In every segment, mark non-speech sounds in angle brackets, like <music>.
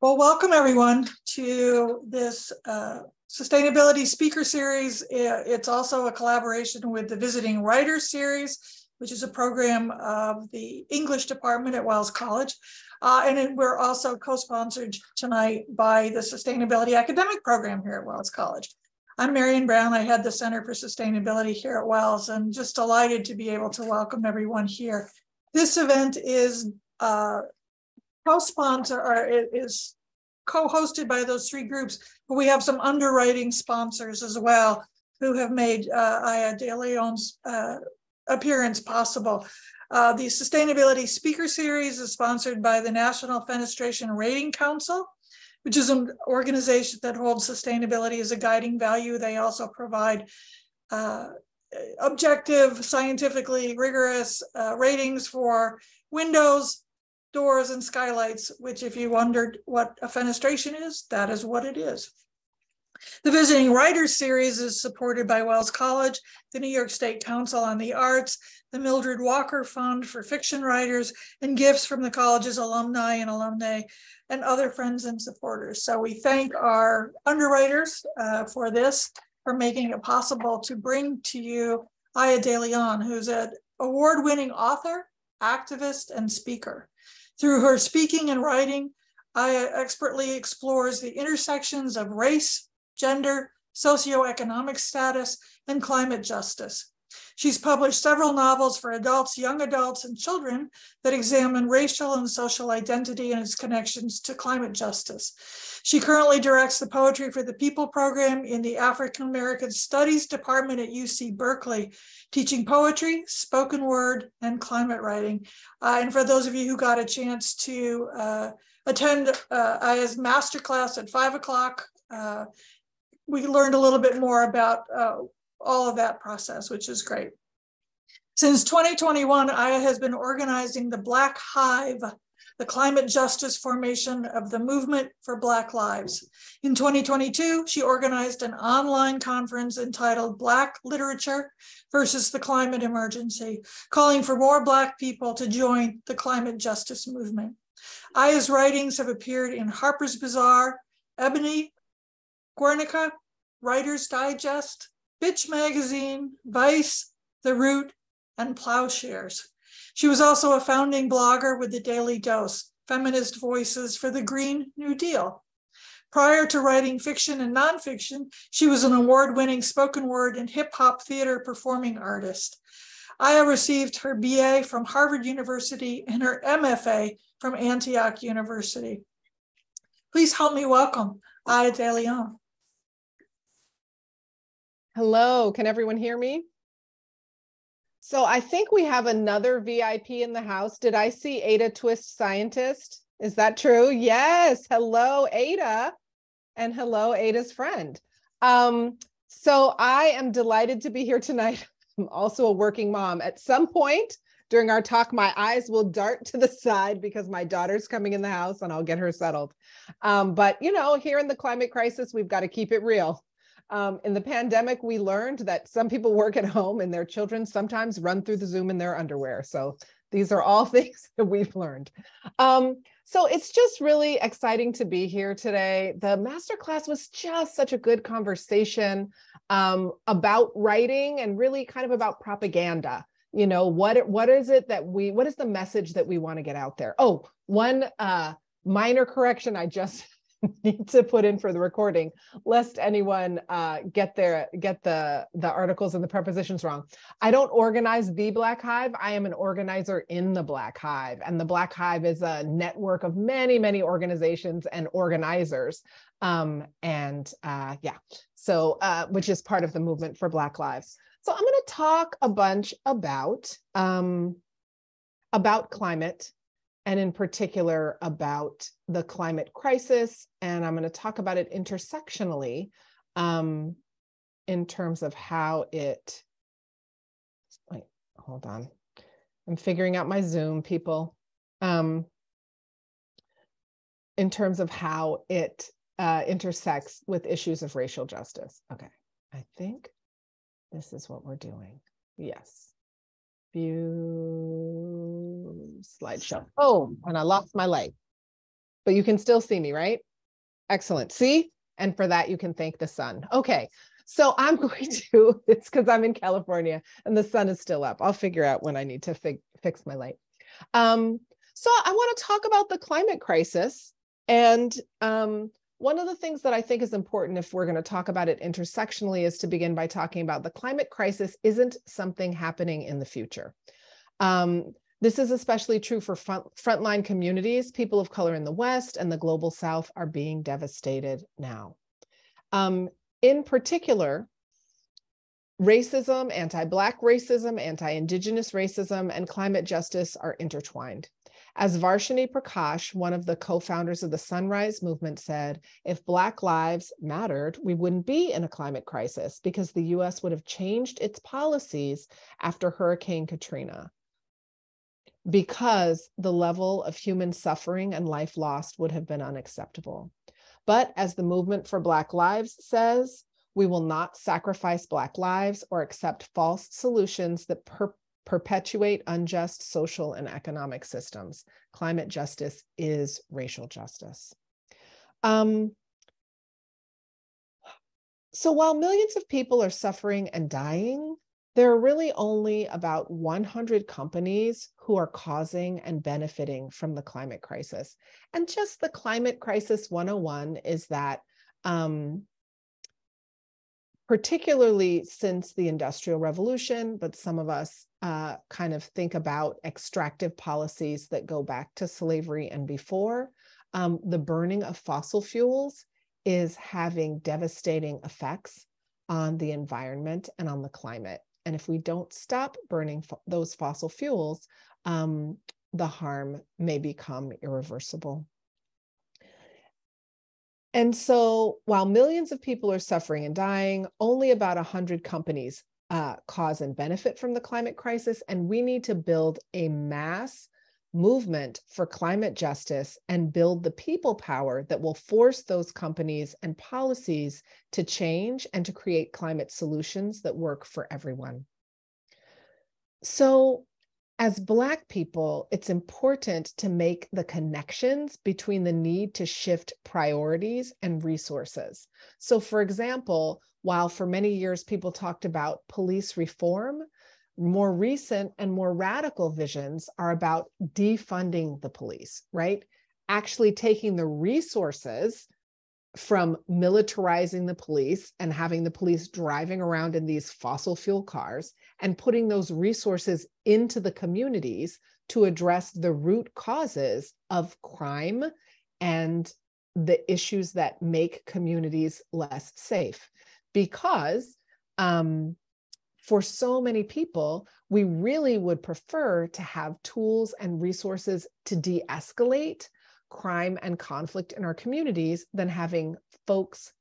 Well, welcome everyone to this uh, sustainability speaker series. It's also a collaboration with the Visiting Writers Series, which is a program of the English department at Wells College. Uh, and we're also co-sponsored tonight by the Sustainability Academic Program here at Wells College. I'm Marion Brown. I head the Center for Sustainability here at Wells and just delighted to be able to welcome everyone here. This event is uh, co-sponsor or is co-hosted by those three groups, but we have some underwriting sponsors as well who have made uh, Aya De Leon's uh, appearance possible. Uh, the Sustainability Speaker Series is sponsored by the National Fenestration Rating Council, which is an organization that holds sustainability as a guiding value. They also provide uh, objective, scientifically rigorous uh, ratings for windows, doors, and skylights, which if you wondered what a fenestration is, that is what it is. The Visiting Writers Series is supported by Wells College, the New York State Council on the Arts, the Mildred Walker Fund for Fiction Writers, and gifts from the college's alumni and alumnae and other friends and supporters. So we thank our underwriters uh, for this, for making it possible to bring to you Aya De Leon, who's an award-winning author, activist, and speaker. Through her speaking and writing, Aya expertly explores the intersections of race, gender, socioeconomic status, and climate justice. She's published several novels for adults, young adults, and children that examine racial and social identity and its connections to climate justice. She currently directs the Poetry for the People program in the African American Studies Department at UC Berkeley, teaching poetry, spoken word, and climate writing. Uh, and for those of you who got a chance to uh, attend uh, masterclass at five o'clock, uh, we learned a little bit more about uh, all of that process, which is great. Since 2021, Aya has been organizing the Black Hive, the climate justice formation of the Movement for Black Lives. In 2022, she organized an online conference entitled Black Literature versus the Climate Emergency, calling for more Black people to join the climate justice movement. Aya's writings have appeared in Harper's Bazaar, Ebony, Guernica, Writer's Digest, Bitch Magazine, Vice, The Root, and Ploughshares. She was also a founding blogger with the Daily Dose, Feminist Voices for the Green New Deal. Prior to writing fiction and nonfiction, she was an award winning spoken word and hip hop theater performing artist. Aya received her BA from Harvard University and her MFA from Antioch University. Please help me welcome Aya De Leon. Hello, can everyone hear me? So I think we have another VIP in the house. Did I see Ada Twist Scientist? Is that true? Yes. Hello, Ada. And hello, Ada's friend. Um, so I am delighted to be here tonight. <laughs> I'm also a working mom. At some point during our talk, my eyes will dart to the side because my daughter's coming in the house and I'll get her settled. Um, but, you know, here in the climate crisis, we've got to keep it real. Um, in the pandemic, we learned that some people work at home and their children sometimes run through the Zoom in their underwear. So these are all <laughs> things that we've learned. Um, so it's just really exciting to be here today. The masterclass was just such a good conversation um, about writing and really kind of about propaganda. You know, what what is it that we what is the message that we want to get out there? Oh, one uh, minor correction I just <laughs> need to put in for the recording lest anyone uh, get their get the the articles and the prepositions wrong. I don't organize the black hive. I am an organizer in the black hive and the black hive is a network of many many organizations and organizers. Um, and uh, yeah so uh, which is part of the movement for black lives. So i'm going to talk a bunch about um, about climate and in particular about the climate crisis. And I'm going to talk about it intersectionally um, in terms of how it, wait, hold on. I'm figuring out my Zoom, people. Um, in terms of how it uh, intersects with issues of racial justice. Okay, I think this is what we're doing. Yes. View slideshow. Oh, and I lost my light. but you can still see me, right? Excellent. See? And for that, you can thank the sun. Okay. So <laughs> I'm going <laughs> to, it's because I'm in California and the sun is still up. I'll figure out when I need to fi fix my light. Um, so I want to talk about the climate crisis. And um, one of the things that I think is important if we're going to talk about it intersectionally is to begin by talking about the climate crisis isn't something happening in the future. Um, this is especially true for front, frontline communities. People of color in the West and the global South are being devastated now. Um, in particular, racism, anti-Black racism, anti-Indigenous racism, and climate justice are intertwined. As Varshini Prakash, one of the co-founders of the Sunrise Movement said, if Black lives mattered, we wouldn't be in a climate crisis because the US would have changed its policies after Hurricane Katrina because the level of human suffering and life lost would have been unacceptable. But as the Movement for Black Lives says, we will not sacrifice Black lives or accept false solutions that per perpetuate unjust social and economic systems. Climate justice is racial justice. Um, so while millions of people are suffering and dying, there are really only about 100 companies who are causing and benefiting from the climate crisis. And just the climate crisis 101 is that, um, particularly since the Industrial Revolution, but some of us uh, kind of think about extractive policies that go back to slavery and before, um, the burning of fossil fuels is having devastating effects on the environment and on the climate. And if we don't stop burning fo those fossil fuels, um, the harm may become irreversible. And so while millions of people are suffering and dying, only about 100 companies uh, cause and benefit from the climate crisis. And we need to build a mass movement for climate justice and build the people power that will force those companies and policies to change and to create climate solutions that work for everyone. So, as Black people, it's important to make the connections between the need to shift priorities and resources. So, for example, while for many years people talked about police reform, more recent and more radical visions are about defunding the police, right? Actually taking the resources from militarizing the police and having the police driving around in these fossil fuel cars and putting those resources into the communities to address the root causes of crime and the issues that make communities less safe. Because um, for so many people, we really would prefer to have tools and resources to de escalate crime and conflict in our communities than having folks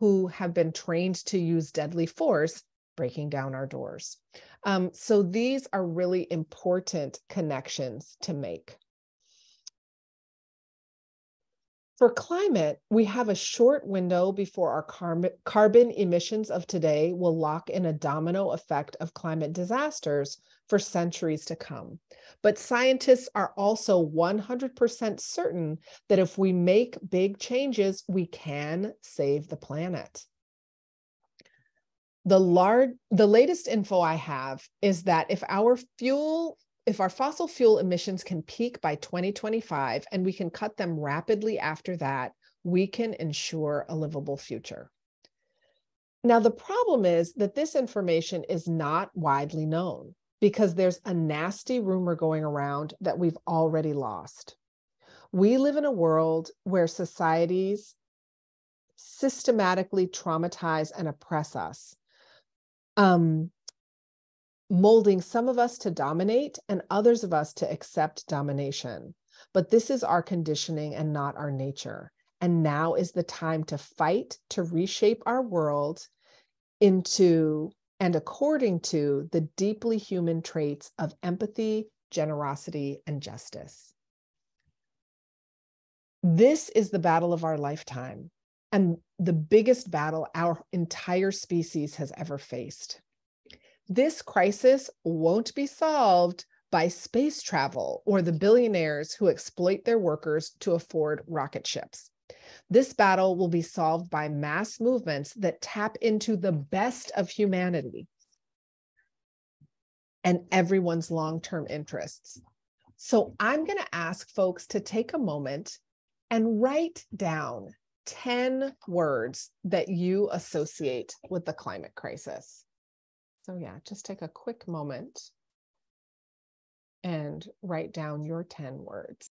who have been trained to use deadly force breaking down our doors. Um, so these are really important connections to make. For climate, we have a short window before our carbon emissions of today will lock in a domino effect of climate disasters for centuries to come. But scientists are also 100% certain that if we make big changes, we can save the planet. The large, the latest info I have is that if our fuel if our fossil fuel emissions can peak by 2025 and we can cut them rapidly after that, we can ensure a livable future. Now, the problem is that this information is not widely known because there's a nasty rumor going around that we've already lost. We live in a world where societies systematically traumatize and oppress us. Um, molding some of us to dominate and others of us to accept domination. But this is our conditioning and not our nature. And now is the time to fight to reshape our world into and according to the deeply human traits of empathy, generosity, and justice. This is the battle of our lifetime and the biggest battle our entire species has ever faced. This crisis won't be solved by space travel or the billionaires who exploit their workers to afford rocket ships. This battle will be solved by mass movements that tap into the best of humanity and everyone's long term interests. So I'm going to ask folks to take a moment and write down 10 words that you associate with the climate crisis. So, yeah, just take a quick moment and write down your 10 words.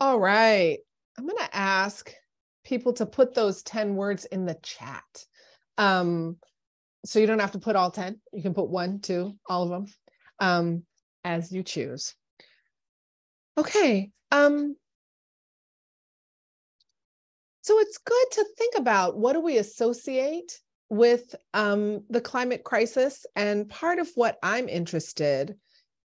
All right. I'm going to ask people to put those 10 words in the chat. Um, so you don't have to put all 10. You can put one, two, all of them um, as you choose. Okay. Um, so it's good to think about what do we associate with um, the climate crisis? And part of what I'm interested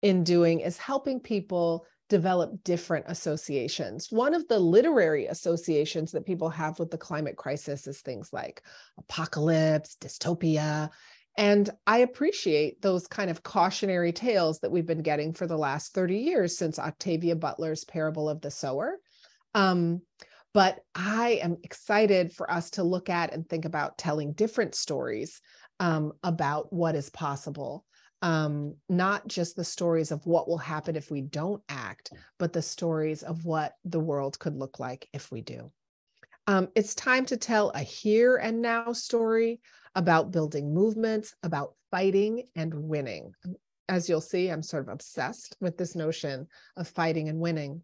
in doing is helping people develop different associations. One of the literary associations that people have with the climate crisis is things like apocalypse, dystopia. And I appreciate those kind of cautionary tales that we've been getting for the last 30 years since Octavia Butler's Parable of the Sower. Um, but I am excited for us to look at and think about telling different stories um, about what is possible um, not just the stories of what will happen if we don't act, but the stories of what the world could look like if we do. Um, it's time to tell a here and now story about building movements, about fighting and winning. As you'll see, I'm sort of obsessed with this notion of fighting and winning.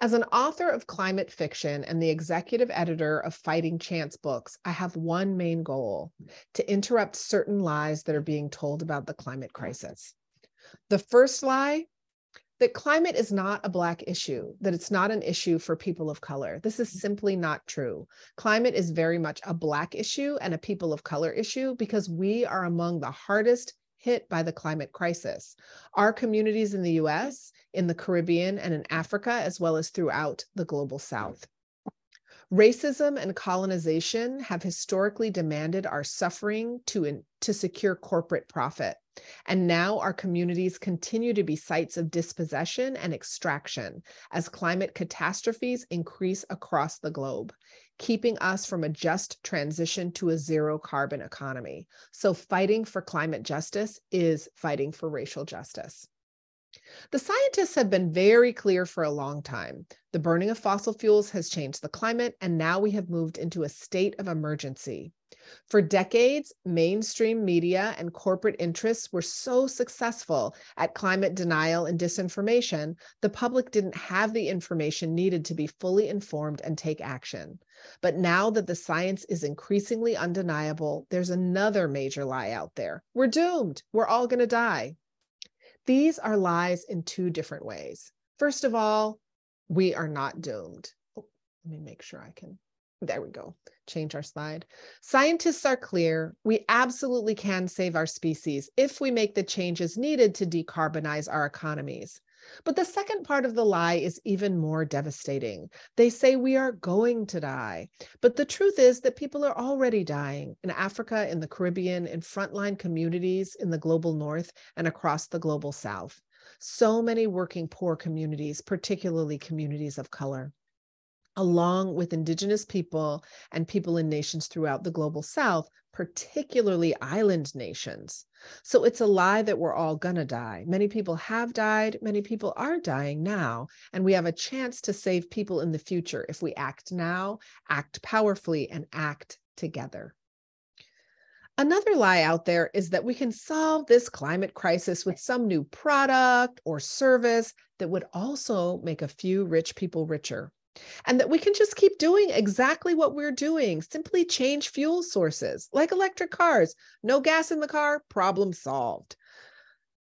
As an author of climate fiction and the executive editor of Fighting Chance books, I have one main goal to interrupt certain lies that are being told about the climate mm. crisis. The first lie that climate is not a Black issue, that it's not an issue for people of color. This is mm. simply not true. Climate is very much a Black issue and a people of color issue because we are among the hardest hit by the climate crisis. Our communities in the US, in the Caribbean, and in Africa, as well as throughout the global South. Racism and colonization have historically demanded our suffering to, in, to secure corporate profit. And now our communities continue to be sites of dispossession and extraction as climate catastrophes increase across the globe keeping us from a just transition to a zero carbon economy. So, fighting for climate justice is fighting for racial justice. The scientists have been very clear for a long time. The burning of fossil fuels has changed the climate, and now we have moved into a state of emergency. For decades, mainstream media and corporate interests were so successful at climate denial and disinformation, the public didn't have the information needed to be fully informed and take action. But now that the science is increasingly undeniable, there's another major lie out there. We're doomed. We're all going to die. These are lies in two different ways. First of all, we are not doomed. Oh, let me make sure I can there we go. Change our slide. Scientists are clear. We absolutely can save our species if we make the changes needed to decarbonize our economies. But the second part of the lie is even more devastating. They say we are going to die. But the truth is that people are already dying in Africa, in the Caribbean, in frontline communities in the global north, and across the global south. So many working poor communities, particularly communities of color along with Indigenous people and people in nations throughout the global South, particularly island nations. So it's a lie that we're all gonna die. Many people have died, many people are dying now, and we have a chance to save people in the future if we act now, act powerfully, and act together. Another lie out there is that we can solve this climate crisis with some new product or service that would also make a few rich people richer and that we can just keep doing exactly what we're doing, simply change fuel sources, like electric cars. No gas in the car, problem solved.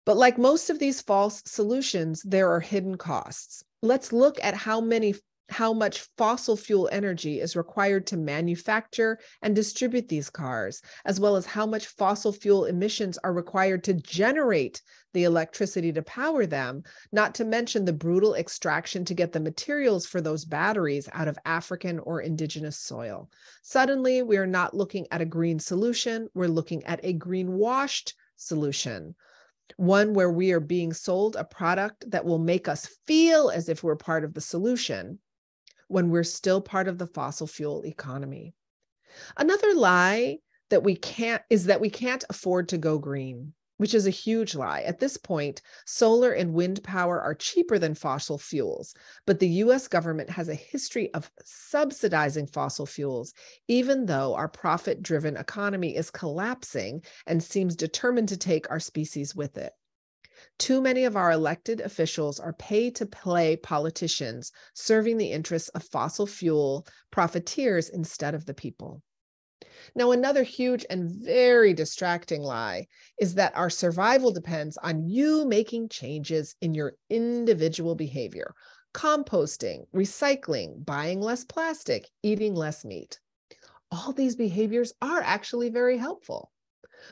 But like most of these false solutions, there are hidden costs. Let's look at how many how much fossil fuel energy is required to manufacture and distribute these cars, as well as how much fossil fuel emissions are required to generate the electricity to power them, not to mention the brutal extraction to get the materials for those batteries out of African or indigenous soil. Suddenly, we are not looking at a green solution, we're looking at a green washed solution one where we are being sold a product that will make us feel as if we're part of the solution when we're still part of the fossil fuel economy. Another lie that we can't is that we can't afford to go green, which is a huge lie. At this point, solar and wind power are cheaper than fossil fuels, but the US government has a history of subsidizing fossil fuels, even though our profit driven economy is collapsing and seems determined to take our species with it. Too many of our elected officials are paid to play politicians, serving the interests of fossil fuel profiteers instead of the people. Now, another huge and very distracting lie is that our survival depends on you making changes in your individual behavior composting, recycling, buying less plastic, eating less meat. All these behaviors are actually very helpful.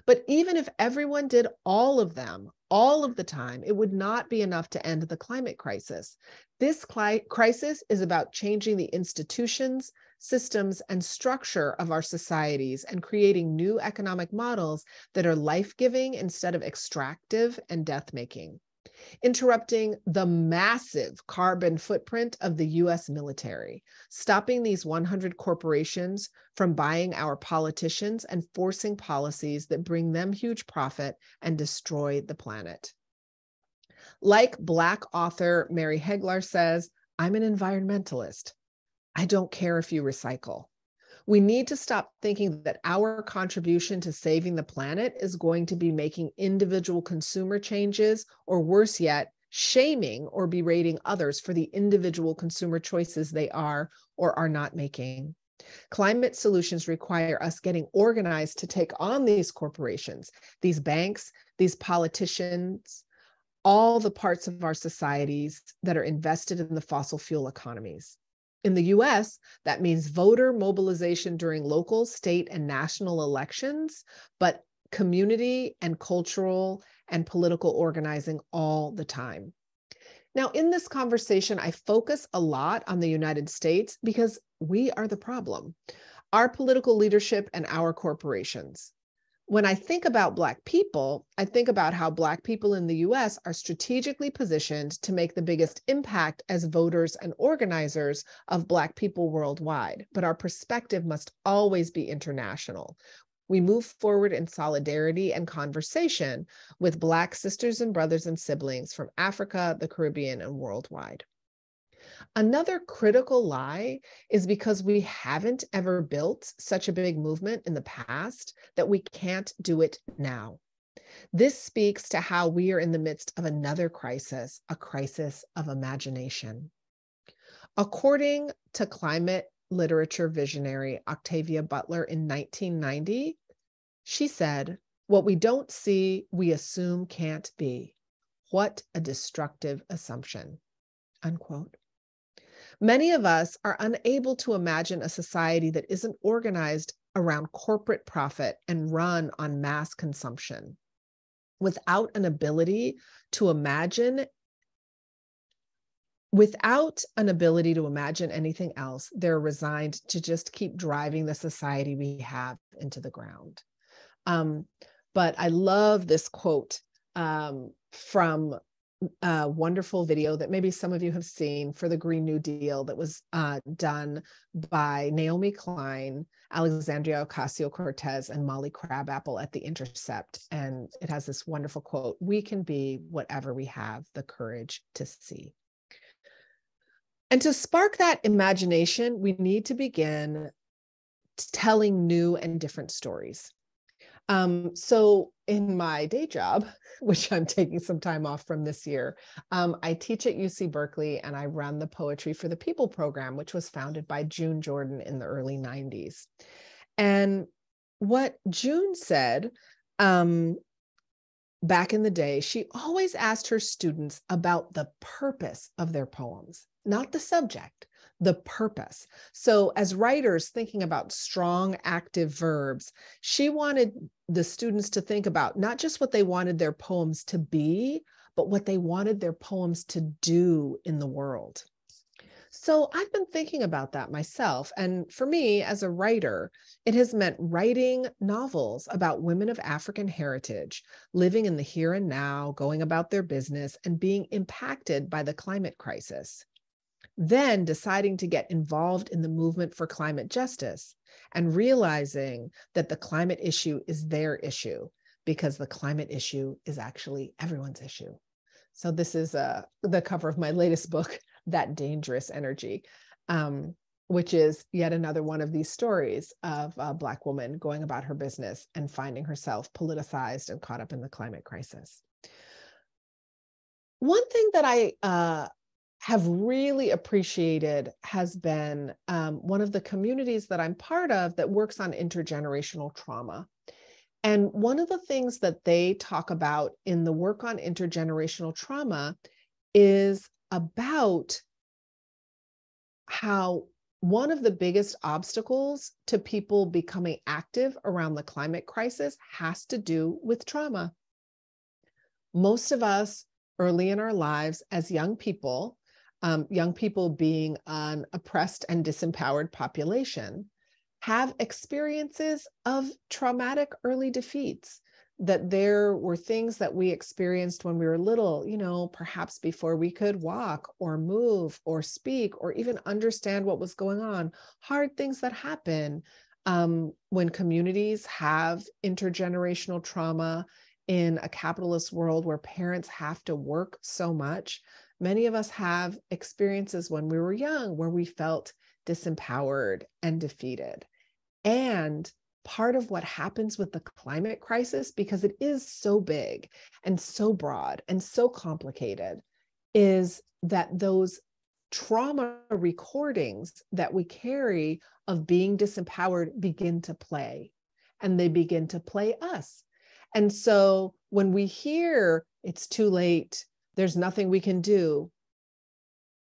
But even if everyone did all of them all of the time, it would not be enough to end the climate crisis. This crisis is about changing the institutions, systems, and structure of our societies and creating new economic models that are life giving instead of extractive and death making interrupting the massive carbon footprint of the US military, stopping these 100 corporations from buying our politicians and forcing policies that bring them huge profit and destroy the planet. Like Black author Mary Heglar says, I'm an environmentalist. I don't care if you recycle. We need to stop thinking that our contribution to saving the planet is going to be making individual consumer changes, or worse yet, shaming or berating others for the individual consumer choices they are or are not making. Climate solutions require us getting organized to take on these corporations, these banks, these politicians, all the parts of our societies that are invested in the fossil fuel economies. In the US, that means voter mobilization during local, state, and national elections, but community and cultural and political organizing all the time. Now, in this conversation, I focus a lot on the United States because we are the problem, our political leadership and our corporations when I think about Black people, I think about how Black people in the US are strategically positioned to make the biggest impact as voters and organizers of Black people worldwide. But our perspective must always be international. We move forward in solidarity and conversation with Black sisters and brothers and siblings from Africa, the Caribbean, and worldwide. Another critical lie is because we haven't ever built such a big movement in the past that we can't do it now. This speaks to how we are in the midst of another crisis, a crisis of imagination. According to climate literature visionary Octavia Butler in 1990, she said, What we don't see, we assume can't be. What a destructive assumption. Unquote. Many of us are unable to imagine a society that isn't organized around corporate profit and run on mass consumption. Without an ability to imagine without an ability to imagine anything else, they're resigned to just keep driving the society we have into the ground. Um, but I love this quote um, from a wonderful video that maybe some of you have seen for the Green New Deal that was uh, done by Naomi Klein, Alexandria Ocasio Cortez, and Molly Crabapple at The Intercept. And it has this wonderful quote We can be whatever we have the courage to see. And to spark that imagination, we need to begin telling new and different stories. Um, so, in my day job, <laughs> which I'm taking some time off from this year, um, I teach at UC Berkeley and I run the Poetry for the People program, which was founded by June Jordan in the early 90s. And what June said um, back in the day, she always asked her students about the purpose of their poems not the subject, the purpose. So, as writers thinking about strong active verbs, she wanted the students to think about not just what they wanted their poems to be, but what they wanted their poems to do in the world. So, I've been thinking about that myself. And for me, as a writer, it has meant writing novels about women of African heritage, living in the here and now, going about their business, and being impacted by the climate crisis then deciding to get involved in the movement for climate justice and realizing that the climate issue is their issue because the climate issue is actually everyone's issue. So this is uh, the cover of my latest book, That Dangerous Energy, um, which is yet another one of these stories of a Black woman going about her business and finding herself politicized and caught up in the climate crisis. One thing that I uh, have really appreciated has been um, one of the communities that I'm part of that works on intergenerational trauma. And one of the things that they talk about in the work on intergenerational trauma is about how one of the biggest obstacles to people becoming active around the climate crisis has to do with trauma. Most of us early in our lives as young people um, young people being an oppressed and disempowered population have experiences of traumatic early defeats that there were things that we experienced when we were little, you know, perhaps before we could walk or move or speak or even understand what was going on, hard things that happen um, when communities have intergenerational trauma in a capitalist world where parents have to work so much Many of us have experiences when we were young where we felt disempowered and defeated. And part of what happens with the climate crisis, because it is so big and so broad and so complicated, is that those trauma recordings that we carry of being disempowered begin to play and they begin to play us. And so when we hear it's too late, there's nothing we can do,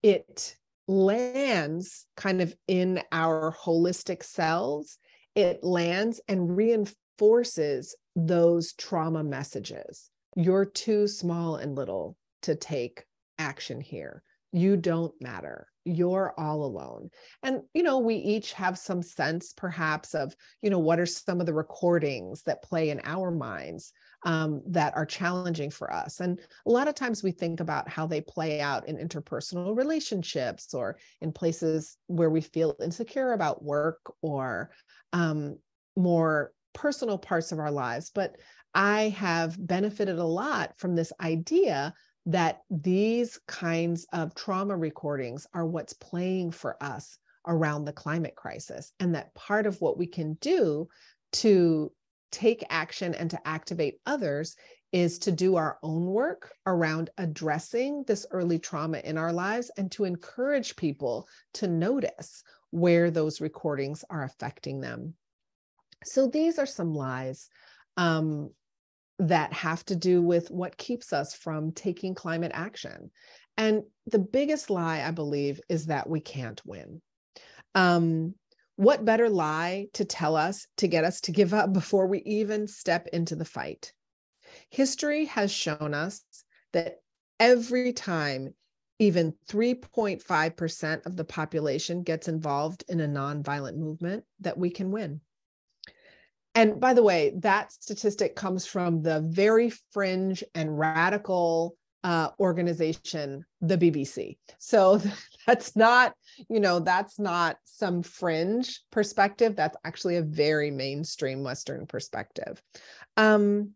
it lands kind of in our holistic cells. It lands and reinforces those trauma messages. You're too small and little to take action here. You don't matter. You're all alone. And, you know, we each have some sense perhaps of, you know, what are some of the recordings that play in our minds um, that are challenging for us. And a lot of times we think about how they play out in interpersonal relationships or in places where we feel insecure about work or um, more personal parts of our lives. But I have benefited a lot from this idea that these kinds of trauma recordings are what's playing for us around the climate crisis, and that part of what we can do to take action and to activate others is to do our own work around addressing this early trauma in our lives and to encourage people to notice where those recordings are affecting them. So these are some lies um, that have to do with what keeps us from taking climate action. And the biggest lie, I believe, is that we can't win. Um, what better lie to tell us to get us to give up before we even step into the fight? History has shown us that every time even 3.5% of the population gets involved in a nonviolent movement, that we can win. And by the way, that statistic comes from the very fringe and radical uh, organization, the BBC. So <laughs> that's not, you know, that's not some fringe perspective. That's actually a very mainstream Western perspective. Um,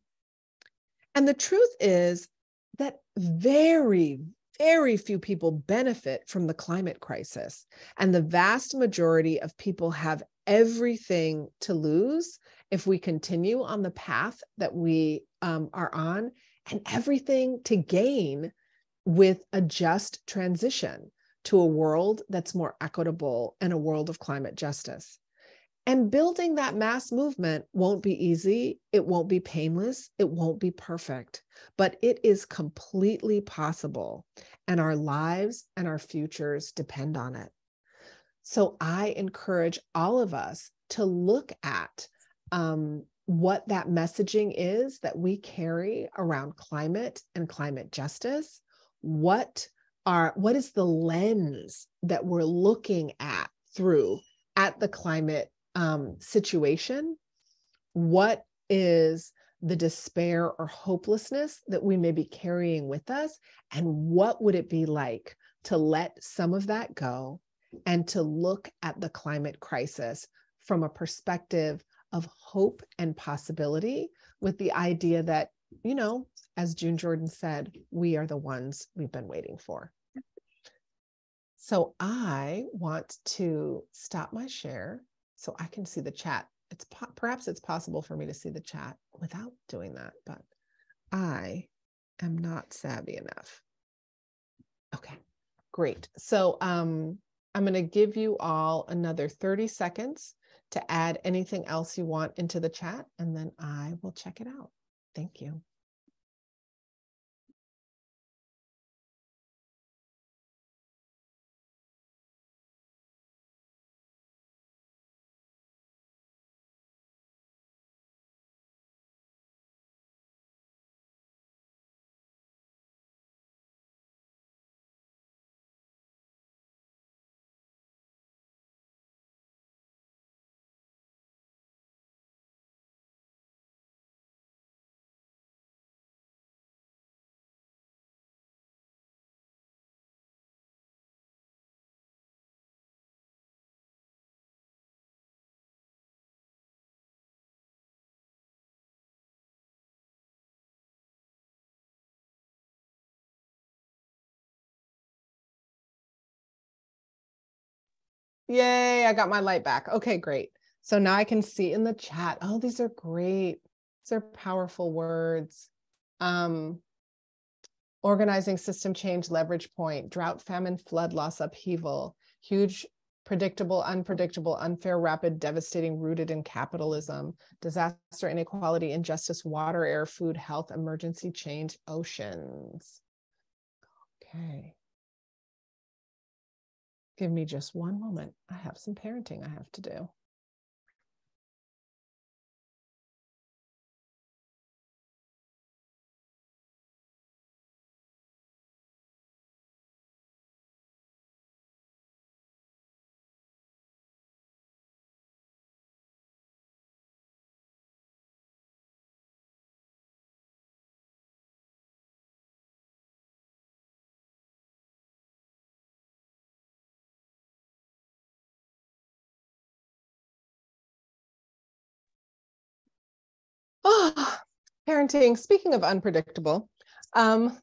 and the truth is that very, very few people benefit from the climate crisis. And the vast majority of people have everything to lose if we continue on the path that we um, are on, and everything to gain with a just transition to a world that's more equitable and a world of climate justice. And building that mass movement won't be easy. It won't be painless. It won't be perfect, but it is completely possible. And our lives and our futures depend on it. So I encourage all of us to look at um, what that messaging is that we carry around climate and climate justice. What are what is the lens that we're looking at through at the climate um, situation, what is the despair or hopelessness that we may be carrying with us, and what would it be like to let some of that go and to look at the climate crisis from a perspective of hope and possibility with the idea that, you know, as June Jordan said, we are the ones we've been waiting for. So I want to stop my share so I can see the chat. It's po- perhaps it's possible for me to see the chat without doing that, but I am not savvy enough. Okay, great. So um, I'm going to give you all another 30 seconds to add anything else you want into the chat, and then I will check it out. Thank you. Yay, I got my light back. Okay, great. So now I can see in the chat. Oh, these are great. These are powerful words. Um, organizing system change, leverage point, drought, famine, flood, loss, upheaval, huge, predictable, unpredictable, unfair, rapid, devastating, rooted in capitalism, disaster, inequality, injustice, water, air, food, health, emergency, change, oceans. Okay. Give me just one moment. I have some parenting I have to do. Oh, <sighs> parenting. Speaking of unpredictable, um,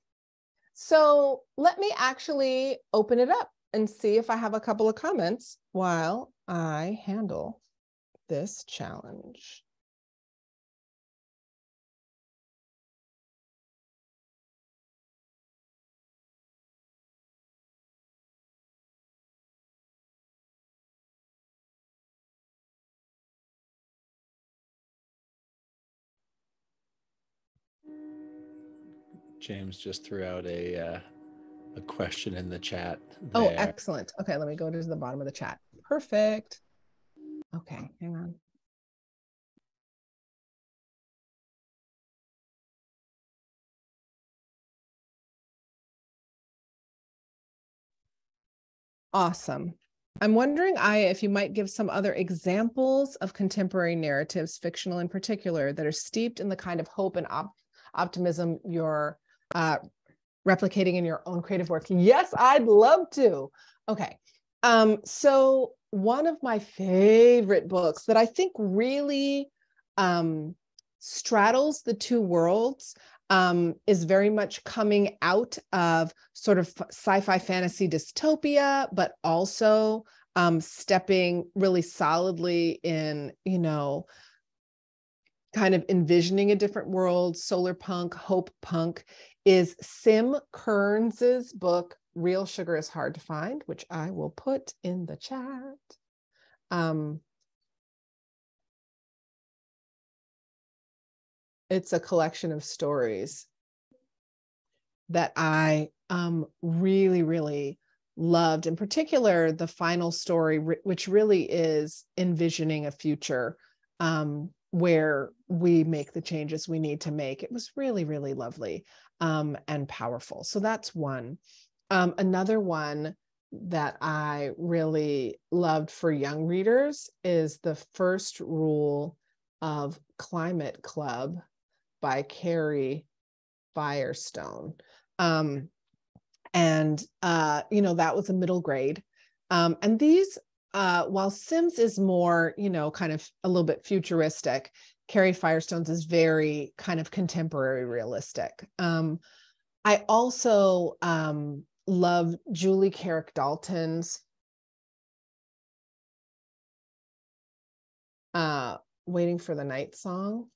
so let me actually open it up and see if I have a couple of comments while I handle this challenge. James just threw out a uh, a question in the chat. Oh, excellent. Okay, let me go to the bottom of the chat. Perfect. Okay, hang on. Awesome. I'm wondering, Aya, if you might give some other examples of contemporary narratives, fictional in particular, that are steeped in the kind of hope and op- optimism you're uh, replicating in your own creative work. Yes, I'd love to. Okay. Um, so one of my favorite books that I think really um, straddles the two worlds um, is very much coming out of sort of sci-fi fantasy dystopia, but also um, stepping really solidly in, you know, kind of envisioning a different world, solar punk, hope punk, is Sim Kearns's book, Real Sugar is Hard to Find, which I will put in the chat. Um, it's a collection of stories that I um, really, really loved. In particular, the final story, which really is envisioning a future um, where we make the changes we need to make. It was really, really lovely um, and powerful. So that's one. Um, another one that I really loved for young readers is the first rule of Climate Club by Carrie Firestone. Um, and, uh, you know, that was a middle grade. Um, and these, uh, while Sims is more, you know, kind of a little bit futuristic, Carrie Firestone's is very kind of contemporary realistic. Um, I also um, love Julie Carrick Dalton's uh, Waiting for the Night song.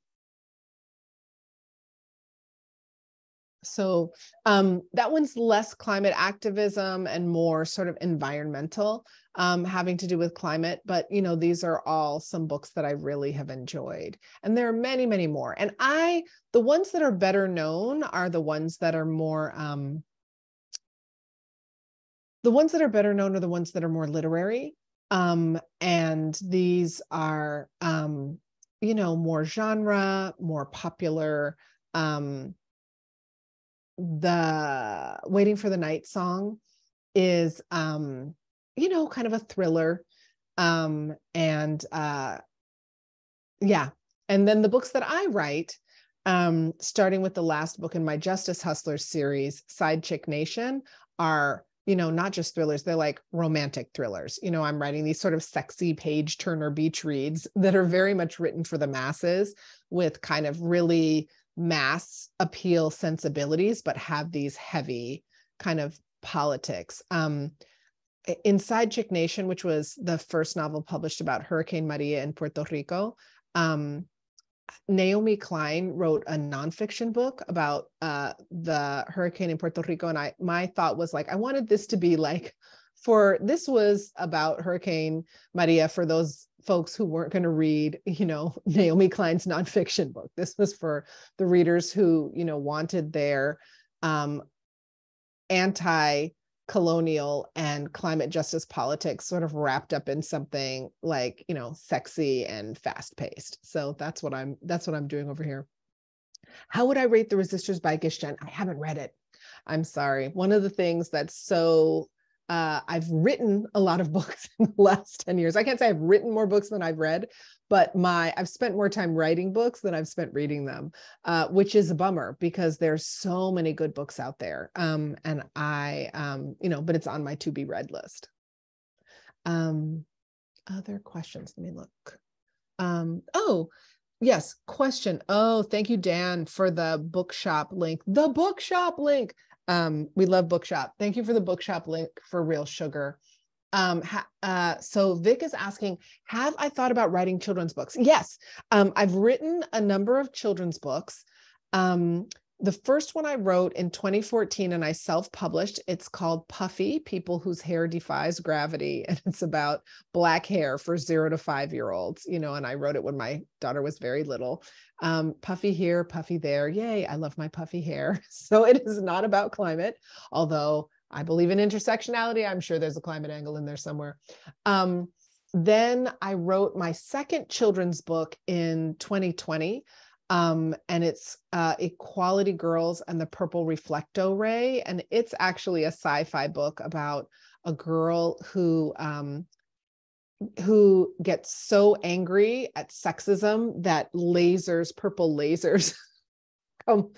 So um, that one's less climate activism and more sort of environmental, um, having to do with climate. But you know, these are all some books that I really have enjoyed, and there are many, many more. And I, the ones that are better known are the ones that are more. Um, the ones that are better known are the ones that are more literary, um, and these are, um, you know, more genre, more popular. Um, the waiting for the night song is um you know kind of a thriller um and uh yeah. And then the books that i write um starting with the last book in my justice hustlers series side chick nation are you know not just thrillers they're like romantic thrillers. You know i'm writing these sort of sexy page turner beach reads that are very much written for the masses with kind of really mass appeal sensibilities, but have these heavy kind of politics. Um, Inside Chick Nation, which was the first novel published about Hurricane Maria in Puerto Rico, um, Naomi Klein wrote a nonfiction book about uh, the hurricane in Puerto Rico, and I my thought was like I wanted this to be like for this was about Hurricane Maria for those folks who weren't going to read, you know, <laughs> Naomi Klein's nonfiction book. This was for the readers who, you know, wanted their um, anti colonial and climate justice politics sort of wrapped up in something like you know sexy and fast paced so that's what i'm that's what i'm doing over here. How would i rate the resisters by Gish Jen i haven't read it. I'm sorry. One of the things that's so uh, I've written a lot of <laughs> books in the last 10 years. I can't say I've written more books than I've read, but my I've spent more time writing books than I've spent reading them, uh, which is a bummer because there's so many good books out there. Um, and I, um, you know, but it's on my to be read list. Um, other questions? Let me look. Um, oh, yes, question. Oh, thank you, Dan, for the bookshop link. The bookshop link. Um, we love Bookshop. Thank you for the Bookshop link for Real Sugar. Um, uh, so Vic is asking, have I thought about writing children's books? Yes, um, I've written a number of children's books. Um, the first one I wrote in 2014 and I self-published. It's called Puffy, People Whose Hair Defies Gravity. <laughs> And it's about black hair for zero to five year olds, you know, and I wrote it when my daughter was very little. Um, puffy here, puffy there. Yay, I love my puffy hair. <laughs> So it is not about climate, although I believe in intersectionality. I'm sure there's a climate angle in there somewhere. Um, then I wrote my second children's book in 2020. Um, and it's uh, Equality Girls and the Purple Reflecto Ray. And it's actually a sci fi book about a girl who um, who gets so angry at sexism that lasers, purple lasers, <laughs> come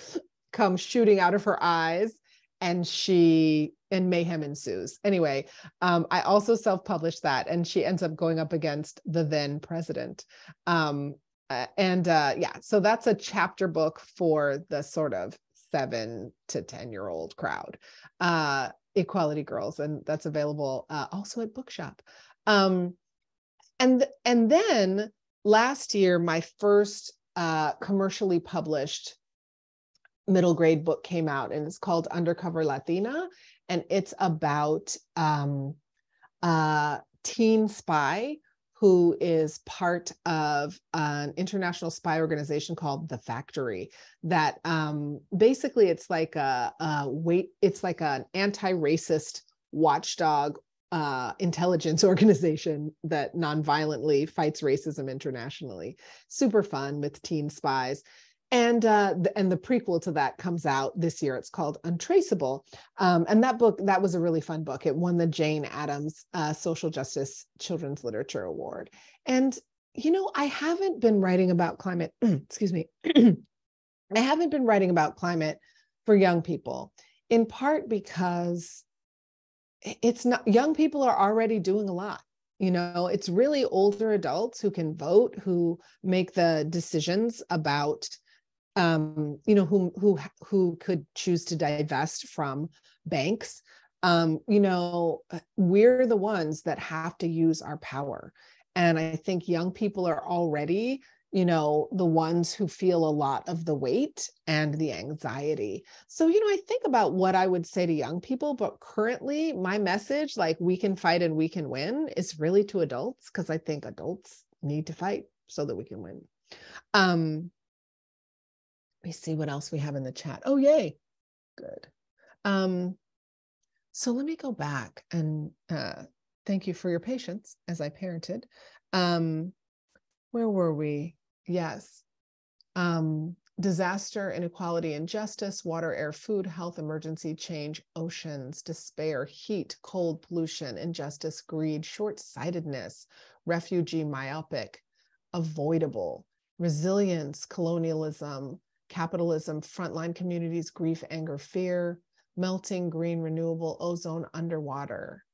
come shooting out of her eyes and she and mayhem ensues anyway um, i also self-published that and she ends up going up against the then president um, uh, and uh, yeah so that's a chapter book for the sort of seven to ten year old crowd. Uh, equality girls and that's available uh, also at bookshop. Um, and and then last year my first uh, commercially published middle grade book came out and it's called undercover latina and it's about um, a teen spy who is part of an international spy organization called the factory that um, basically it's like a, a wait it's like an anti-racist watchdog uh, intelligence <laughs> organization that nonviolently fights racism internationally. Super fun with teen spies. And uh, and the prequel to that comes out this year. It's called Untraceable, um, and that book that was a really fun book. It won the Jane Addams uh, Social Justice Children's Literature Award. And you know, I haven't been writing about climate. <clears throat> excuse me, <clears throat> I haven't been writing about climate for young people, in part because it's not young people are already doing a lot you know it's really older adults who can vote who make the decisions about um, you know who who who could choose to divest from banks. Um, you know we're the ones that have to use our power. And i think young people are already you know the ones who feel a lot of the weight and the anxiety. So you know i think about what i would say to young people but currently my message like we can fight and we can win is really to adults because i think adults need to fight so that we can win. Um let me see what else we have in the chat. Oh yay. Good. Um so let me go back and uh thank you for your patience as i parented. Um where were we? Yes. Um, disaster, inequality, injustice, water, air, food, health, emergency, change, oceans, despair, heat, cold, pollution, injustice, greed, short sightedness, refugee, myopic, avoidable, resilience, colonialism, capitalism, frontline communities, grief, anger, fear, melting, green, renewable, ozone, underwater,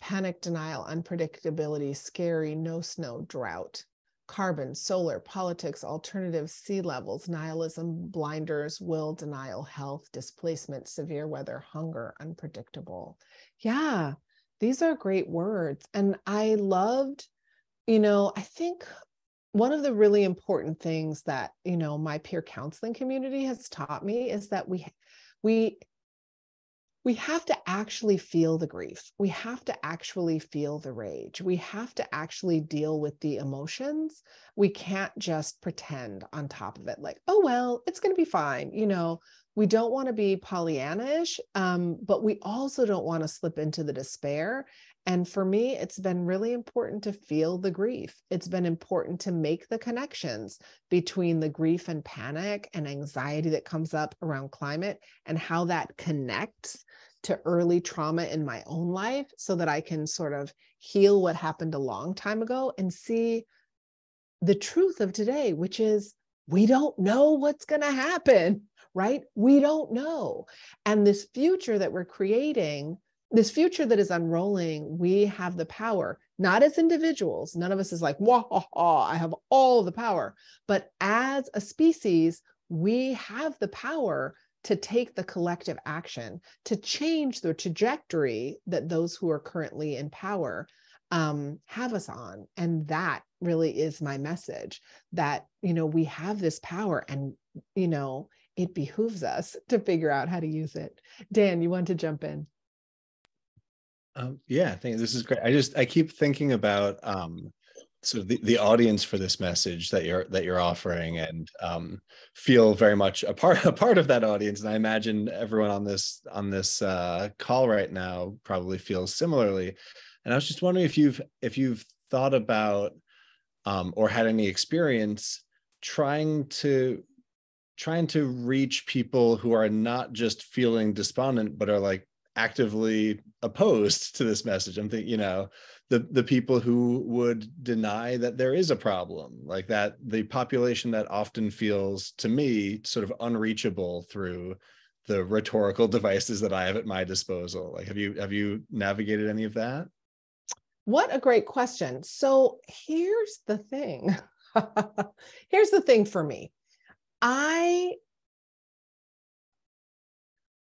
panic, denial, unpredictability, scary, no snow, drought carbon, solar, politics, alternatives, sea levels, nihilism, blinders, will, denial, health, displacement, severe weather, hunger, unpredictable. Yeah, these are great words. And I loved, you know, I think one of the really important things that, you know, my peer counseling community has taught me is that we we we have to actually feel the grief. We have to actually feel the rage. We have to actually deal with the emotions. We can't just pretend on top of it, like, oh, well, it's going to be fine. You know, we don't want to be Pollyannish, um, but we also don't want to slip into the despair. And for me, it's been really important to feel the grief. It's been important to make the connections between the grief and panic and anxiety that comes up around climate and how that connects to early trauma in my own life so that I can sort of heal what happened a long time ago and see the truth of today, which is we don't know what's going to happen, right? We don't know. And this future that we're creating, this future that is unrolling, we have the power, not as individuals. None of us is like, wah, ha, ha, I have all the power. But as a species, we have the power to take the collective action to change the trajectory that those who are currently in power um, have us on and that really is my message that you know we have this power and you know it behooves us to figure out how to use it dan you want to jump in um, yeah i think this is great. I just i keep thinking about um, sort of the, the audience for this message that you're that you're offering and um, feel very much a part <laughs> a part of that audience. And i imagine everyone on this on this uh, call right now probably feels similarly. And i was just wondering if you've if you've thought about um, or had any experience trying to trying to reach people who are not just feeling despondent but are like actively opposed to this message. I'm thinking you know the the people who would deny that there is a problem like that the population that often feels to me sort of unreachable through the rhetorical <laughs> devices that i have at my disposal. Like have you have you navigated any of that? What a great question. So here's the thing. <laughs> Here's the thing for me. I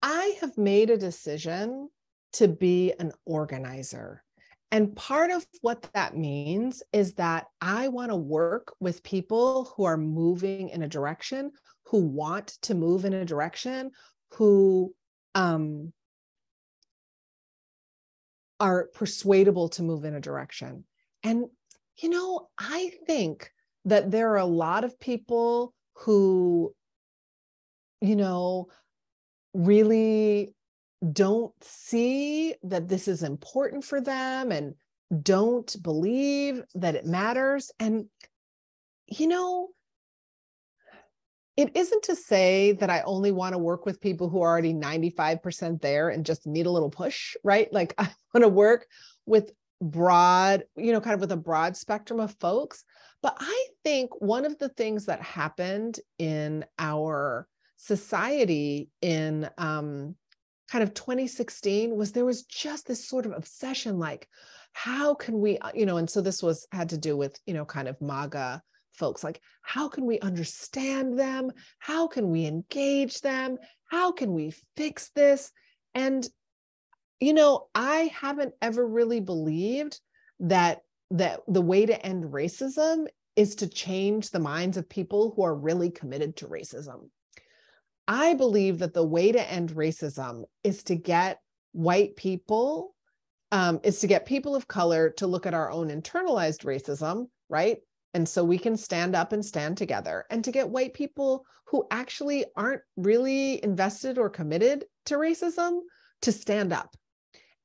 i have made a decision to be an organizer and part of what that means is that I want to work with people who are moving in a direction, who want to move in a direction, who um, are persuadable to move in a direction. And, you know, I think that there are a lot of people who, you know, really don't see that this is important for them and don't believe that it matters. And, you know, it isn't to say that I only want to work with people who are already 95% there and just need a little push, right? Like <laughs> I want to work with broad, you know, kind of with a broad spectrum of folks. But I think one of the things that happened in our society in um, kind of 2016 was there was just this sort of obsession like how can we uh, you know and so this was had to do with you know kind of maga folks like how can we understand them? How can we engage them? How can we fix this? And you know i haven't ever really believed that that the way to end racism is to change the minds of people who are really committed to racism I believe that the way to end racism is to get white people, um, is to get people of color to look at our own internalized racism, right? And so we can stand up and stand together, and to get white people who actually aren't really invested or committed to racism to stand up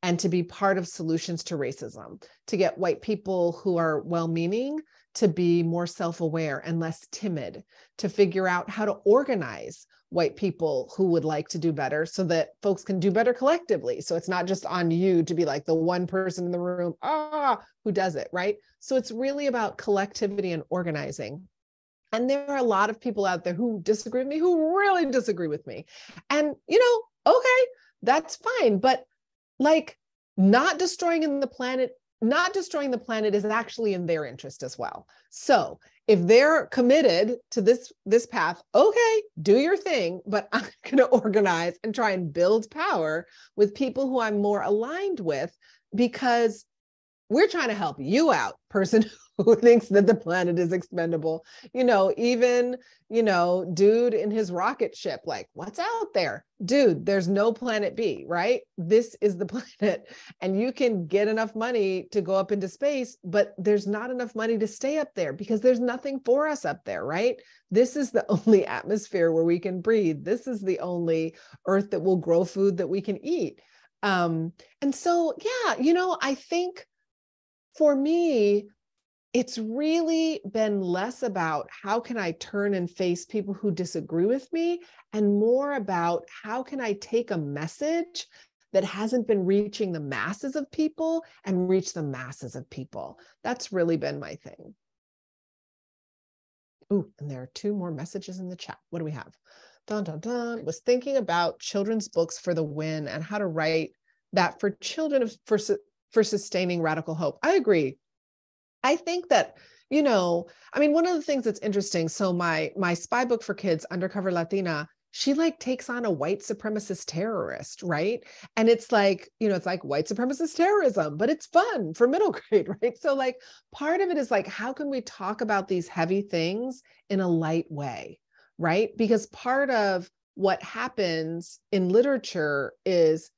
and to be part of solutions to racism, to get white people who are well meaning to be more self aware and less timid, to figure out how to organize white people who would like to do better so that folks can do better collectively. So it's not just on you to be like the one person in the room, ah, who does it, right? So it's really about collectivity and organizing. And there are a lot of people out there who disagree with me, who really disagree with me. And, you know, okay, that's fine. But like not destroying in the planet not destroying the planet is actually in their interest as well. So if they're committed to this this path, okay, do your thing, but <laughs> I'm going to organize and try and build power with people who I'm more aligned with because we're trying to help you out, person <laughs> who thinks that the planet is expendable. You know, even, you know, dude in his rocket ship, like, what's out there? Dude, there's no planet B, right? This is the <laughs> planet. And you can get enough money to go up into space, but there's not enough money to stay up there because there's nothing for us up there, right? This is the <laughs> only atmosphere where we can breathe. This is the only earth that will grow food that we can eat. Um, and so, yeah, you know, I think for me, it's really been less about how can I turn and face people who disagree with me and more about how can I take a message that hasn't been reaching the masses of people and reach the masses of people. That's really been my thing. Ooh, and there are two more messages in the chat. What do we have? Dun dun dun. Was thinking about children's books for the win and how to write that for children for for sustaining radical hope. I agree. I think that you know, I mean, one of the things that's interesting. So my my spy book for kids, Undercover Latina, she like takes on a white supremacist terrorist, right? And it's like, you know, it's like white supremacist terrorism, but it's fun for middle <laughs> grade, right? So like part of it is like, how can we talk about these heavy things in a light way, right? Because part of what happens in literature is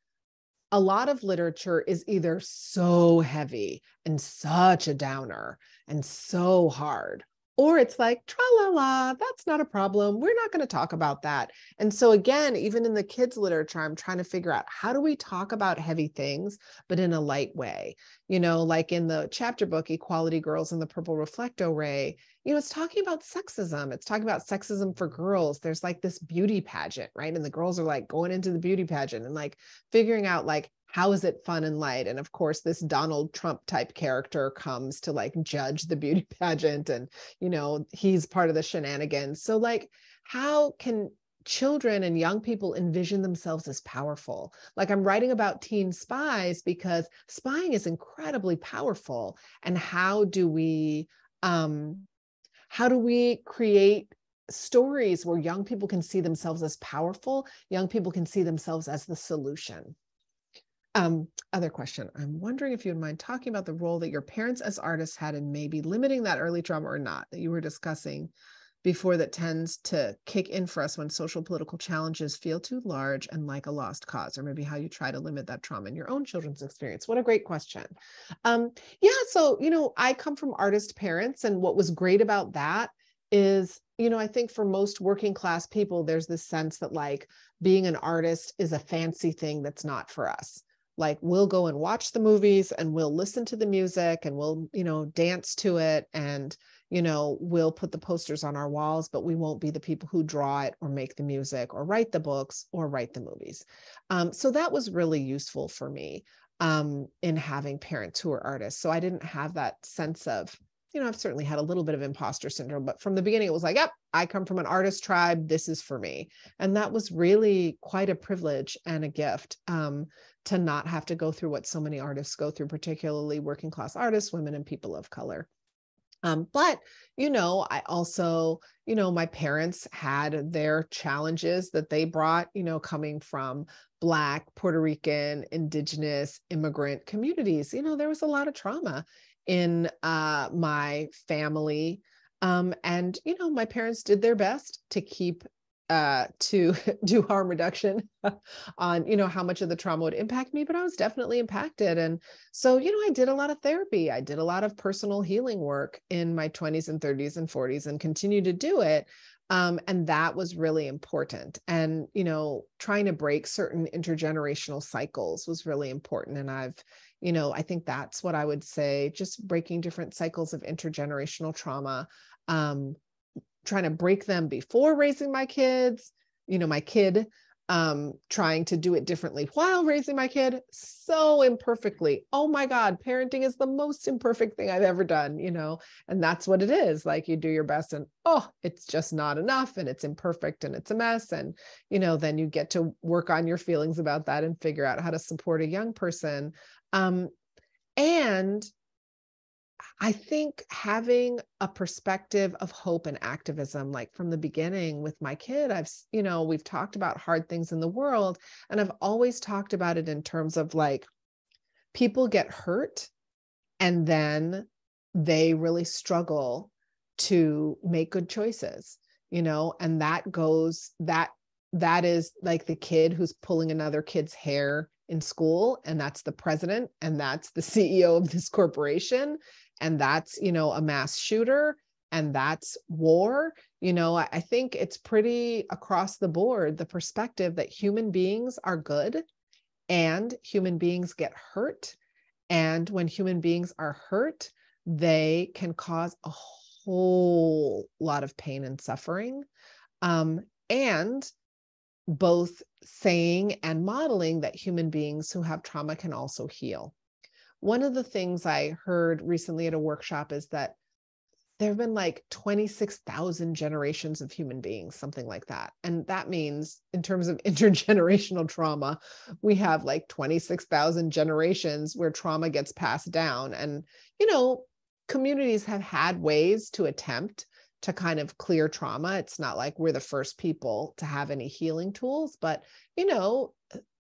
a lot of literature is either so heavy and such a downer and so hard, or it's like, tra la la, that's not a problem. We're not going to talk about that. And so, again, even in the kids' literature, I'm trying to figure out how do we talk about heavy things, but in a light way? You know, like in the chapter book, Equality Girls in the Purple Reflecto Ray, you know, it's talking about sexism. It's talking about sexism for girls. There's like this beauty pageant, right? And the girls are like going into the beauty pageant and like figuring out like how is it fun and light? And of course this donald trump type character comes to like judge the beauty <laughs> pageant and you know he's part of the shenanigans. So like how can children and young people envision themselves as powerful? Like i'm writing about teen spies because spying is incredibly powerful. And how do we um how do we create stories where young people can see themselves as powerful? Young people can see themselves as the solution um, other question. I'm wondering if you would mind talking about the role that your parents as artists had in maybe limiting that early trauma or not that you were discussing before that tends to kick in for us when social political challenges feel too large and like a lost cause, or maybe how you try to limit that trauma in your own children's experience. What a great question. Um, yeah, so, you know, I come from artist parents, and what was great about that is you know i think for most working class people there's this sense that like being an artist is a fancy thing that's not for us like we'll go and watch the movies and we'll listen to the music and we'll you know dance to it and you know we'll put the posters on our walls but we won't be the people who draw it or make the music or write the books or write the movies. Um, so that was really useful for me um, in having parents who are artists. So i didn't have that sense of you know i've certainly had a little bit of imposter syndrome but from the beginning it was like yep i come from an artist tribe. This is for me. And that was really quite a privilege and a gift. Um, to not have to go through what so many artists go through, particularly working class artists, women, and people of color. Um, but you know, I also, you know, my parents had their challenges that they brought, you know, coming from Black, Puerto Rican, Indigenous, immigrant communities. You know, there was a lot of trauma in uh, my family. Um, and, you know, my parents did their best to keep uh, to <laughs> do harm reduction <laughs> on you know how much of the trauma would impact me but i was definitely impacted. And so you know i did a lot of therapy. I did a lot of personal healing work in my 20s and 30s and 40s and continue to do it um, and that was really important. And you know trying to break certain intergenerational cycles was really important. And i've you know i think that's what i would say just breaking different cycles of intergenerational trauma um, trying to break them before raising my kids, you know, my kid um trying to do it differently while raising my kid so imperfectly. Oh my god parenting is the most imperfect thing i've ever done you know and that's what it is. Like you do your best and oh it's just not enough and it's imperfect and it's a mess. And you know then you get to work on your feelings about that and figure out how to support a young person. Um and I think having a perspective of hope and activism, like from the beginning with my kid, I've, you know, we've talked about hard things in the world, and I've always talked about it in terms of like people get hurt and then they really struggle to make good choices, you know, and that goes, that, that is like the kid who's pulling another kid's hair in school and that's the president and that's the <laughs> CEO of this corporation and that's you know a mass shooter and that's war you know I, I think it's pretty across the board the perspective that human beings are good and human beings get hurt and when human beings are hurt they can cause a whole lot of pain and suffering um, and both saying and modeling that human beings who have trauma can also heal one of the things I heard recently at a workshop is that there have been like 26,000 generations of human beings, something like that. And that means, in terms of <laughs> intergenerational trauma, we have like 26,000 generations where trauma gets passed down. And, you know, communities have had ways to attempt to kind of clear trauma. It's not like we're the first people to have any healing tools, but, you know,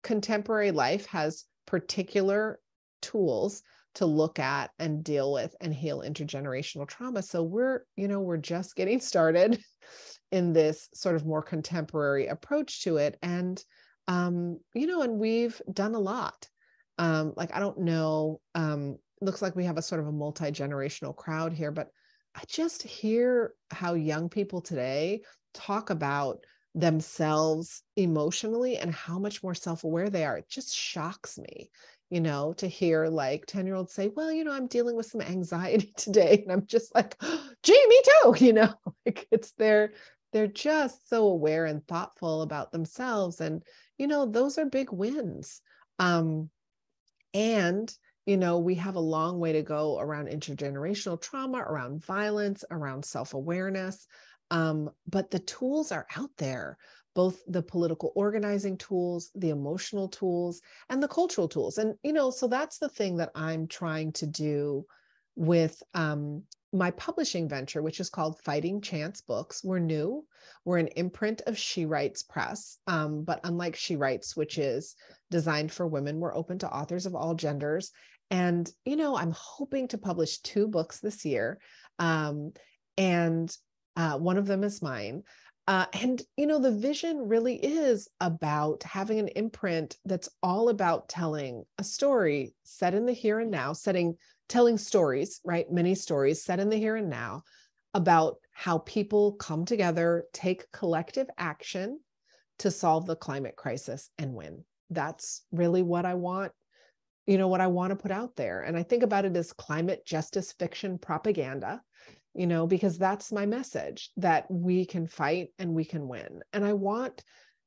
contemporary life has particular tools to look at and deal with and heal intergenerational trauma so we're you know we're just getting started <laughs> in this sort of more contemporary approach to it and um, you know, and we've done a lot. Um, like I don't know, um, looks like we have a sort of a multi-generational crowd here, but I just hear how young people today talk about themselves emotionally and how much more self-aware they are. It just shocks me, you know, to hear like 10-year-olds say, well, you know, I'm dealing with some anxiety <laughs> today. And I'm just like, <gasps> gee, me too, <laughs> you know, <laughs> like it's their they're just so aware and thoughtful about themselves and you know those are big wins um and you know we have a long way to go around intergenerational trauma around violence around self-awareness um but the tools are out there both the political organizing tools the emotional tools and the cultural tools and you know so that's the thing that i'm trying to do with um, my publishing venture, which is called Fighting Chance Books. We're new. We're an imprint of She Writes Press. Um, but unlike She Writes, which is designed for women, we're open to authors of all genders. And, you know, I'm hoping to publish two books this year. Um, and uh, one of them is mine. Uh, and, you know, the vision really is about having an imprint that's all about telling a story set in the here and now, setting telling stories, right? Many stories set in the here and now about how people come together, take collective action to solve the climate crisis and win. That's really what I want, you know, what I want to put out there. And I think about it as climate justice fiction propaganda, you know, because that's my message that we can fight and we can win. And I want,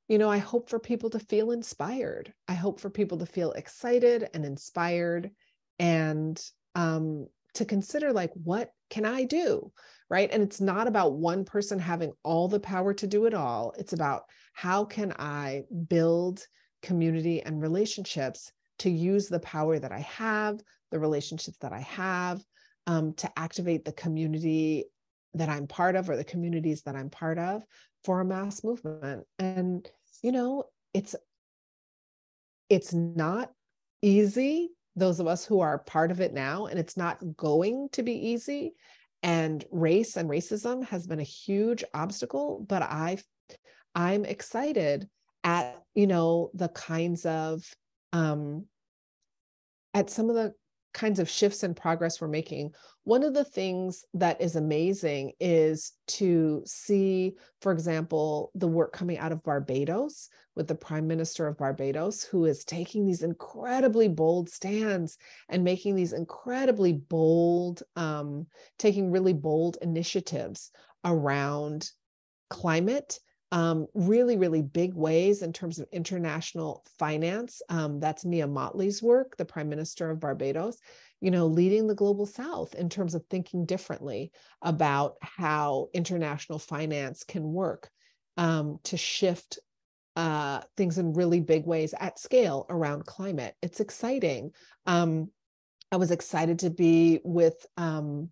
you know, I hope for people to feel inspired. I hope for people to feel excited and inspired and um, to consider like what can i do right and it's not about one person having all the power to do it all it's about how can i build community and relationships to use the power that i have the relationships that i have um, to activate the community that i'm part of or the communities that i'm part of for a mass movement and you know it's it's not easy those of us who are part of it now, and it's not going to be easy. And race and racism has been a huge obstacle, but I, I'm excited at you know the kinds of um, at some of the kinds of shifts and progress we're making. One of the things that is amazing is to see, for example, the work coming out of Barbados with the Prime Minister of Barbados, who is taking these incredibly bold stands and making these incredibly bold, um, taking really bold initiatives around climate um, really, really big ways in terms of international finance. Um, that's Mia Mottley's work, the Prime Minister of Barbados, you know, leading the global South in terms of thinking differently about how international finance can work um, to shift uh, things in really big ways at scale around climate. It's exciting. Um, I was excited to be with um,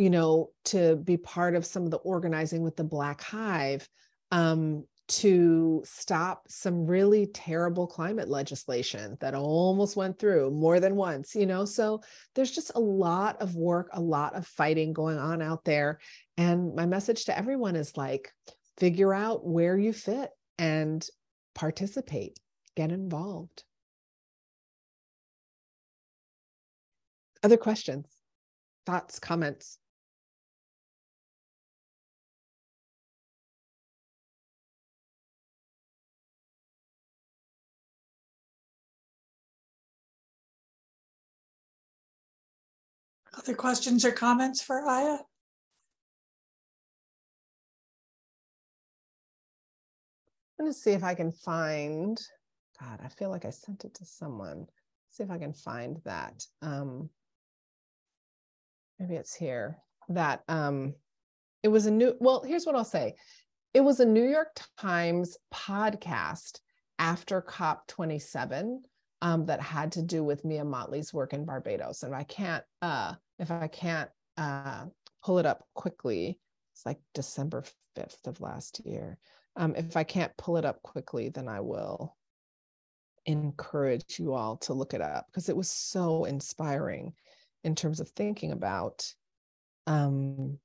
you know, to be part of some of the organizing with the Black Hive um, to stop some really terrible climate legislation that almost went through more than once, you know? So there's just a lot of work, a lot of fighting going on out there. And my message to everyone is like, figure out where you fit and participate, get involved. Other questions, thoughts, comments? Other questions or comments for Aya? I'm to see if I can find, God, I feel like I sent it to someone. See if I can find that. Um, maybe it's here. That um, it was a new, well, here's what I'll say. It was a New York Times podcast after COP27 um, that had to do with Mia Mottley's work in Barbados. And I can't, uh, if I can't uh, pull it up quickly, it's like December 5th of last year. Um, if I can't pull it up quickly, then I will encourage you all to look it up because it was so inspiring in terms of thinking about. Um,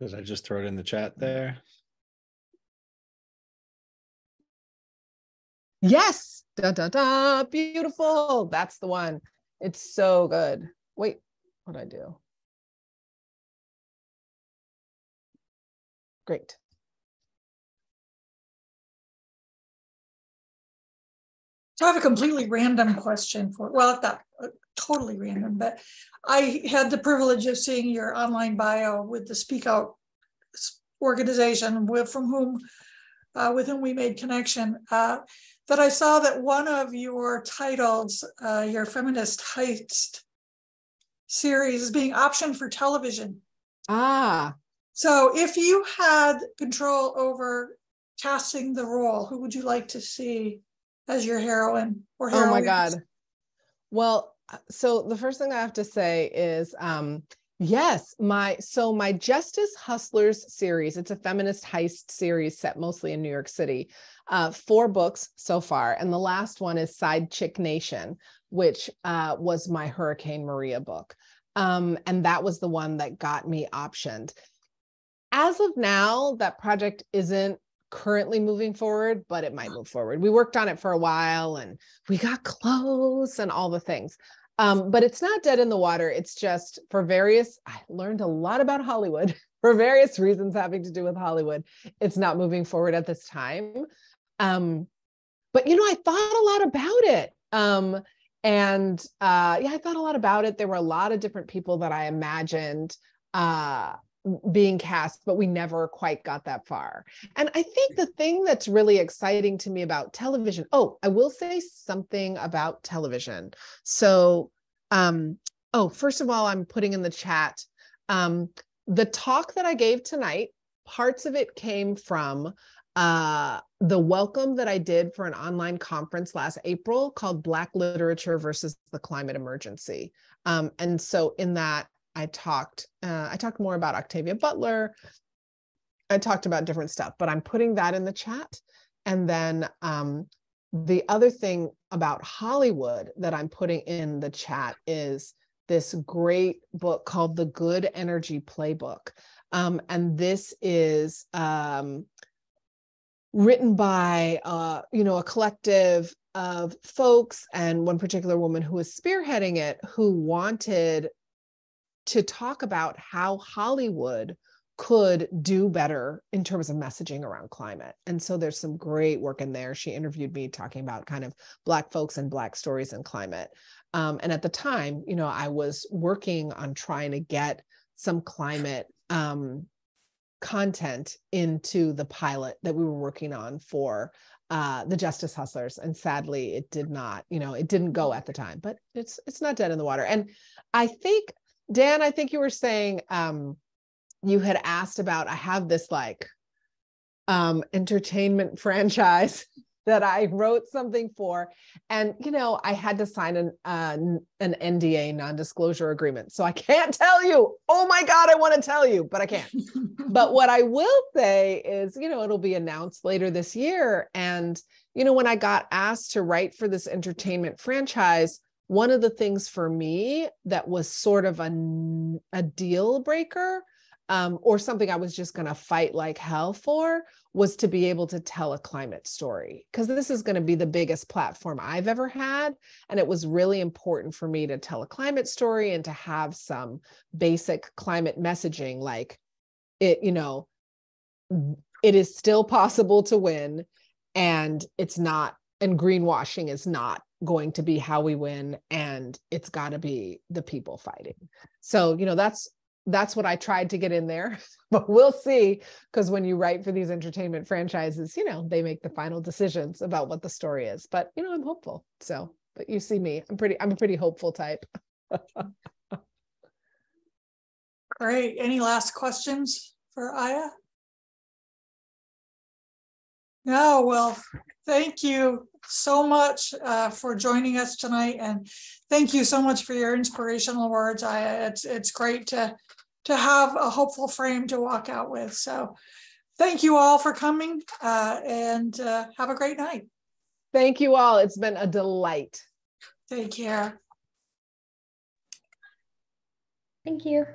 Did I just throw it in the chat there? Yes. Da da da. Beautiful. That's the one. It's so good. Wait, what I do? Great. So I have a completely random question for, well, not uh, totally random, but I had the privilege of seeing your online bio with the Speak Out organization with from whom uh, with whom we made connection. Uh, that I saw that one of your titles, uh, your feminist heist series, is being optioned for television. Ah. So if you had control over casting the role, who would you like to see as your heroine or heroines? Oh my God. Well, uh, so the first thing I have to say is um, Yes, my so my Justice Hustlers series, it's a feminist heist series set mostly in New York City. Uh, four books so far, and the last one is Side Chick Nation, which uh, was my Hurricane Maria book. Um, and that was the one that got me optioned. As of now, that project isn't currently moving forward, but it might move forward. We worked on it for a while and we got close and all the things. Um, but it's not dead in the water. It's just for various, I learned a lot about Hollywood <laughs> for various reasons having to do with Hollywood. It's not moving forward at this time. Um, but you know, I thought a lot about it. Um, and uh, yeah, I thought a lot about it. There were a lot of different people that I imagined uh, being cast, but we never quite got that far. And I think the thing that's really exciting to me about television, oh, I will say something about television. So, um, oh, first of all, I'm putting in the chat um, the talk that I gave tonight, parts of it came from uh, the welcome that I did for an online conference last April called Black Literature versus the Climate Emergency. Um, and so in that, I talked uh, I talked more about Octavia Butler. I talked about different stuff, but I'm putting that in the chat. And then um, the other thing about Hollywood that I'm putting in the chat is this great book called The Good Energy Playbook. Um, and this is um, written by uh, you know a collective of folks and one particular woman who was spearheading it who wanted to talk about how Hollywood could do better in terms of messaging around climate. And so there's some great work in there. She interviewed me talking about kind of Black folks and Black stories and climate. Um, and at the time, you know, I was working on trying to get some climate um, content into the pilot that we were working on for uh, the Justice Hustlers. And sadly, it did not, you know, it didn't go at the time, but it's it's not dead in the water. And I think Dan, I think you were saying um, you had asked about, I have this like um, entertainment <laughs> franchise that I wrote something for. And, you know, I had to sign an, uh, an NDA, non disclosure agreement. So I can't <laughs> tell you, oh my God, I want to tell you, but I can't. but what I will say is, you know, it'll be announced later this year. And, you know, when I got asked to write for this entertainment franchise, one of the things for me that was sort of a, a deal breaker um, or something I was just going to fight like hell for was to be able to tell a climate story because this is going to be the biggest platform I've ever had. And it was really important for me to tell a climate story and to have some basic climate messaging like it, you know, it is still possible to win and it's not, and greenwashing is not going to be how we win and it's got to be the people fighting. So you know that's that's what i tried to get in there <laughs> but we'll see because when you write for these entertainment franchises you know they make the final decisions about what the story is but you know i'm hopeful. So but you see me i'm pretty i'm a pretty hopeful type. <laughs> Great. Any last questions for aya? No well thank you so much uh, for joining us tonight, and thank you so much for your inspirational words. I it's it's great to to have a hopeful frame to walk out with. So, thank you all for coming, uh, and uh, have a great night. Thank you all. It's been a delight. Take care. Thank you.